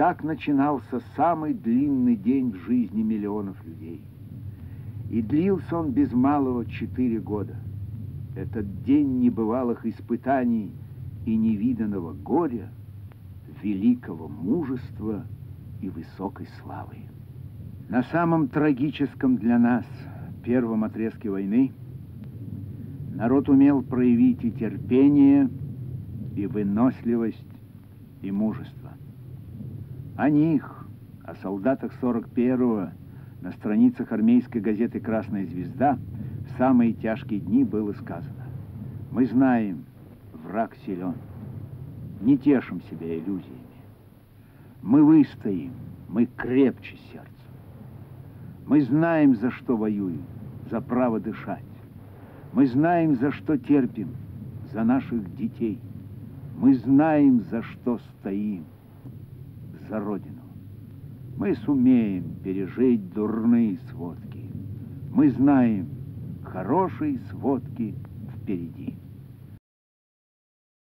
Так начинался самый длинный день в жизни миллионов людей. И длился он без малого четыре года. Этот день небывалых испытаний и невиданного горя, великого мужества и высокой славы. На самом трагическом для нас первом отрезке войны народ умел проявить и терпение, и выносливость, и мужество. О них, о солдатах 41-го, на страницах армейской газеты «Красная звезда» в самые тяжкие дни было сказано. Мы знаем, враг силен. Не тешим себя иллюзиями. Мы выстоим, мы крепче сердца. Мы знаем, за что воюем, за право дышать. Мы знаем, за что терпим, за наших детей. Мы знаем, за что стоим за Родину. Мы сумеем пережить дурные сводки. Мы знаем, хорошие сводки впереди.